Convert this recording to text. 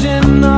vision